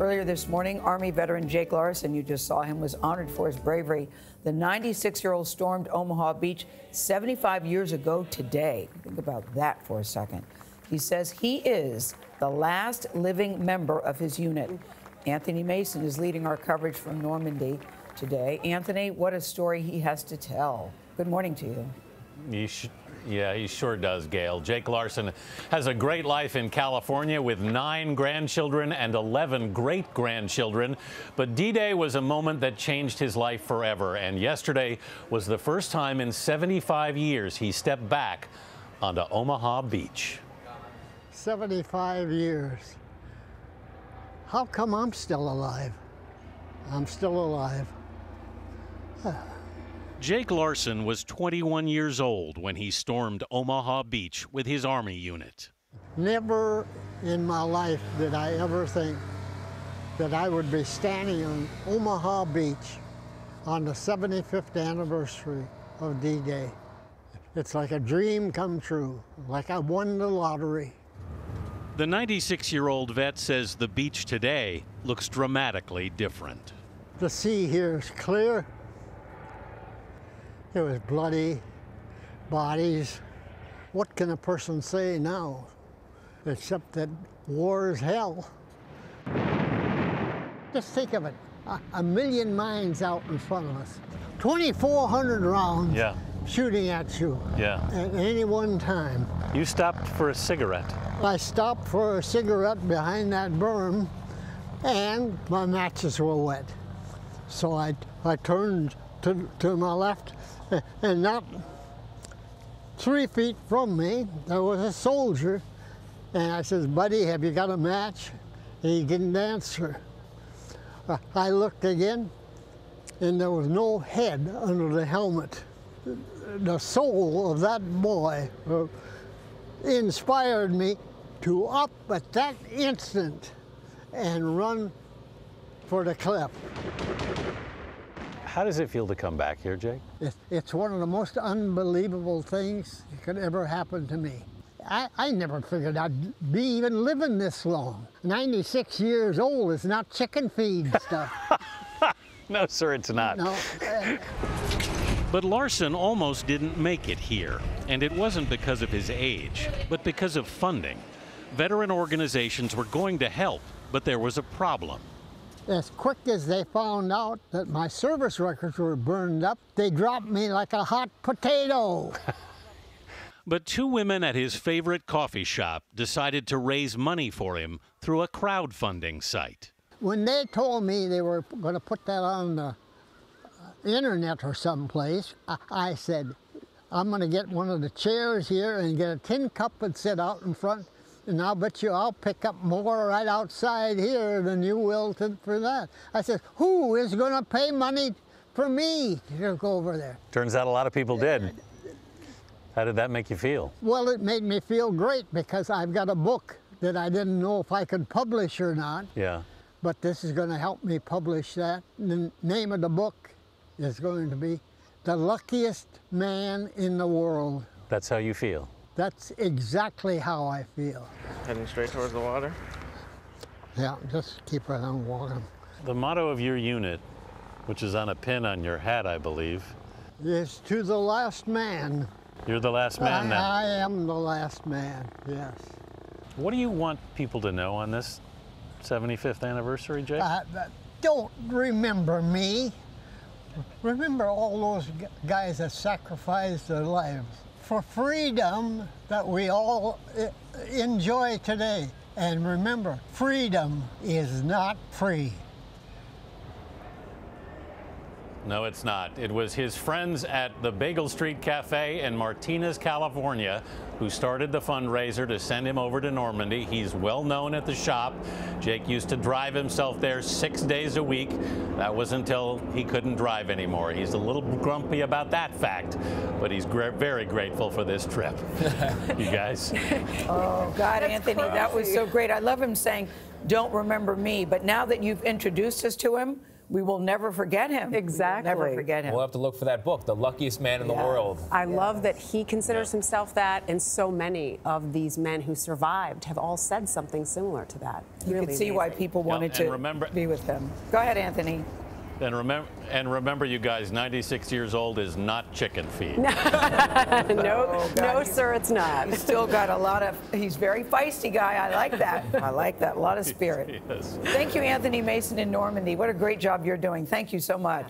Earlier this morning, Army veteran Jake Larson, you just saw him, was honored for his bravery. The 96 year old stormed Omaha Beach 75 years ago today. Think about that for a second. He says he is the last living member of his unit. Anthony Mason is leading our coverage from Normandy today. Anthony, what a story he has to tell. Good morning to you. You yeah, he sure does, Gayle. Jake Larson has a great life in California with nine grandchildren and 11 great grandchildren. But D Day was a moment that changed his life forever. And yesterday was the first time in 75 years he stepped back onto Omaha Beach. 75 years. How come I'm still alive? I'm still alive. Ah. Jake Larson was 21 years old when he stormed Omaha Beach with his Army unit. Never in my life did I ever think that I would be standing on Omaha Beach on the 75th anniversary of D-Day. It's like a dream come true, like I won the lottery. The 96-year-old vet says the beach today looks dramatically different. The sea here is clear, it was bloody, bodies. What can a person say now? Except that war is hell. Just think of it, a, a million mines out in front of us. 2,400 rounds yeah. shooting at you yeah. at any one time. You stopped for a cigarette. I stopped for a cigarette behind that berm and my matches were wet. So I, I turned to, to my left and not three feet from me, there was a soldier. And I says, buddy, have you got a match? And he didn't answer. I looked again, and there was no head under the helmet. The soul of that boy uh, inspired me to up at that instant and run for the cliff. How does it feel to come back here, Jake? It's one of the most unbelievable things that could ever happen to me. I, I never figured I'd be even living this long. 96 years old is not chicken feed stuff. no, sir, it's not. No. But Larson almost didn't make it here, and it wasn't because of his age, but because of funding. Veteran organizations were going to help, but there was a problem as quick as they found out that my service records were burned up, they dropped me like a hot potato. but two women at his favorite coffee shop decided to raise money for him through a crowdfunding site. When they told me they were going to put that on the uh, internet or someplace, I said, I'm going to get one of the chairs here and get a tin cup and sit out in front and I'll bet you I'll pick up more right outside here than you will to, for that. I said, who is going to pay money for me to go over there? Turns out a lot of people did. How did that make you feel? Well, it made me feel great because I've got a book that I didn't know if I could publish or not. Yeah. But this is going to help me publish that. The name of the book is going to be The Luckiest Man in the World. That's how you feel? That's exactly how I feel. Heading straight towards the water? Yeah, just keep right on walking. The motto of your unit, which is on a pin on your hat, I believe, is to the last man. You're the last man I, now. I am the last man, yes. What do you want people to know on this 75th anniversary, Jake? Uh, don't remember me. Remember all those guys that sacrificed their lives for freedom that we all eh, enjoy today. And remember, freedom is not free. No, it's not. It was his friends at the Bagel Street Cafe in Martinez, California, who started the fundraiser to send him over to Normandy. He's well known at the shop. Jake used to drive himself there six days a week. That was until he couldn't drive anymore. He's a little grumpy about that fact, but he's very grateful for this trip. you guys. Oh, God, That's Anthony, crazy. that was so great. I love him saying, don't remember me. But now that you've introduced us to him, We will never forget him. We will Exactly. never forget him. We'll have to look for that book, The Luckiest Man in the World. I love that he considers himself that, and so many of these men who survived have all said something similar to that. you really could see why people wanted and to remember- be with him. Go ahead, Anthony. And remember, and remember, you guys, 96 years old is not chicken feed. no, oh, God, no, he's- sir, it's not. He's still got a lot of, he's very feisty guy. I like that. I like that. A lot of spirit. Yes. Thank you, Anthony Mason in Normandy. What a great job you're doing. Thank you so much.